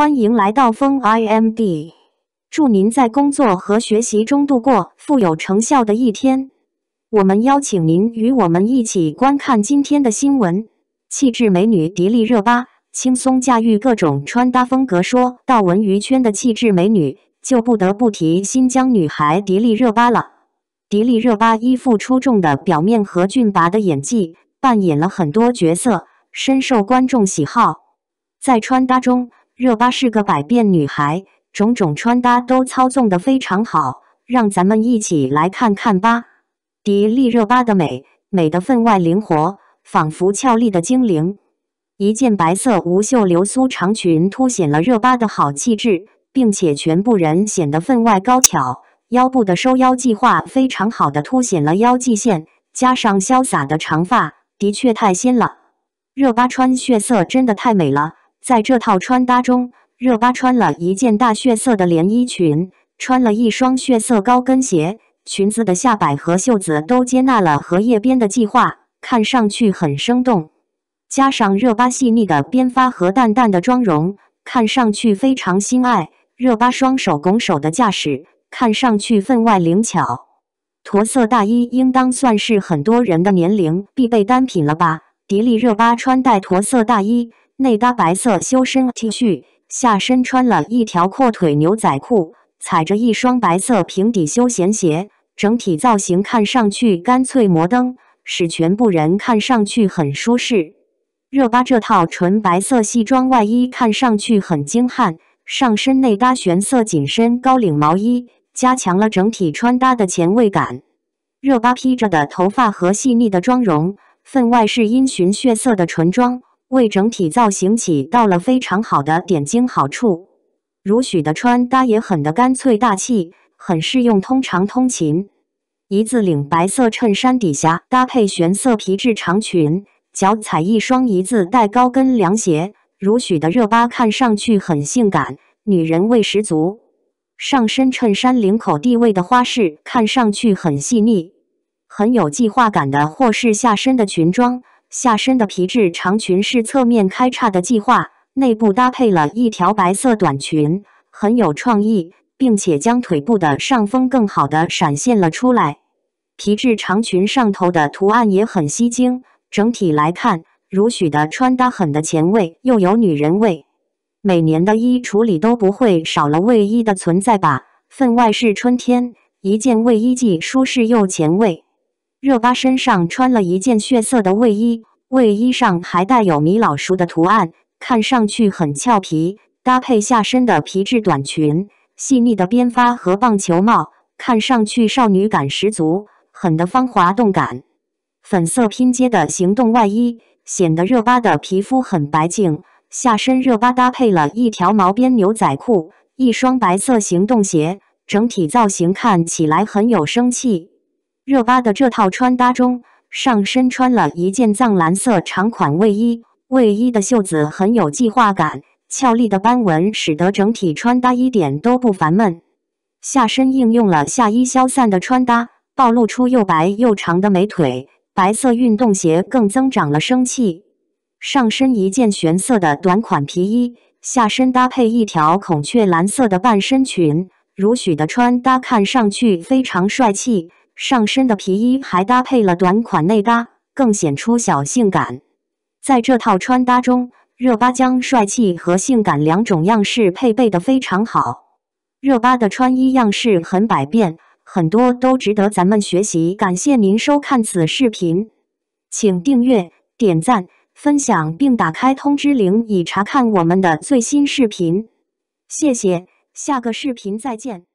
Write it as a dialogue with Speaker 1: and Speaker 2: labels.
Speaker 1: 欢迎来到风 IMD，祝您在工作和学习中度过富有成效的一天。我们邀请您与我们一起观看今天的新闻。气质美女迪丽热巴轻松驾驭各种穿搭风格。说到文娱圈的气质美女，就不得不提新疆女孩迪丽热巴了。迪丽热巴依附出众的表面和俊拔的演技，扮演了很多角色，深受观众喜好。在穿搭中，热巴是个百变女孩，种种穿搭都操纵的非常好。让咱们一起来看看吧。迪丽热巴的美，美的分外灵活，仿佛俏丽的精灵。一件白色无袖流苏长裙凸显了热巴的好气质，并且全部人显得分外高挑。腰部的收腰计划非常好的凸显了腰际线，加上潇洒的长发，的确太仙了。热巴穿血色真的太美了，在这套穿搭中，热巴穿了一件大血色的连衣裙，穿了一双血色高跟鞋。裙子的下摆和袖子都接纳了荷叶边的计划，看上去很生动。加上热巴细腻的编发和淡淡的妆容，看上去非常心爱。热巴双手拱手的架势，看上去分外灵巧。驼色大衣应当算是很多人的年龄必备单品了吧？迪丽热巴穿戴驼色大衣，内搭白色修身 T 恤，下身穿了一条阔腿牛仔裤，踩着一双白色平底休闲鞋。整体造型看上去干脆摩登，使全部人看上去很舒适。热巴这套纯白色西装外衣看上去很精悍，上身内搭玄色紧身高领毛衣，加强了整体穿搭的前卫感。热巴披着的头发和细腻的妆容，分外是因循血色的唇妆，为整体造型起到了非常好的点睛好处。如许的穿搭也很的干脆大气。很适用通常通勤，一字领白色衬衫底下搭配玄色皮质长裙，脚踩一双一字带高跟凉鞋，如许的热巴看上去很性感，女人味十足。上身衬衫领口地位的花式看上去很细腻，很有计划感的或是下身的裙装，下身的皮质长裙是侧面开叉的计划，内部搭配了一条白色短裙，很有创意。并且将腿部的上风更好的闪现了出来，皮质长裙上头的图案也很吸睛。整体来看，如许的穿搭很的前卫，又有女人味。每年的衣橱里都不会少了卫衣的存在吧？分外是春天，一件卫衣既舒适又前卫。热巴身上穿了一件血色的卫衣，卫衣上还带有米老鼠的图案，看上去很俏皮，搭配下身的皮质短裙。细腻的编发和棒球帽，看上去少女感十足，很的芳华动感。粉色拼接的行动外衣，显得热巴的皮肤很白净。下身热巴搭配了一条毛边牛仔裤，一双白色行动鞋，整体造型看起来很有生气。热巴的这套穿搭中，上身穿了一件藏蓝色长款卫衣，卫衣的袖子很有计划感。俏丽的斑纹使得整体穿搭一点都不烦闷。下身应用了下衣消散的穿搭，暴露出又白又长的美腿。白色运动鞋更增长了生气。上身一件玄色的短款皮衣，下身搭配一条孔雀蓝色的半身裙，如许的穿搭看上去非常帅气。上身的皮衣还搭配了短款内搭，更显出小性感。在这套穿搭中。热巴将帅气和性感两种样式配备的非常好。热巴的穿衣样式很百变，很多都值得咱们学习。感谢您收看此视频，请订阅、点赞、分享并打开通知铃以查看我们的最新视频。谢谢，下个视频再见。